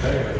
Hey.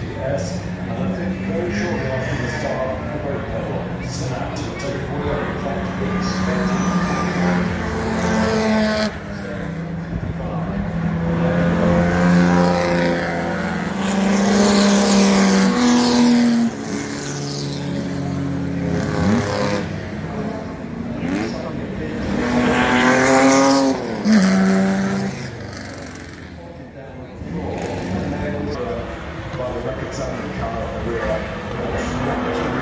DS, and then the very shortly after the start of the road pedal synaptic. like a time car, and we were like,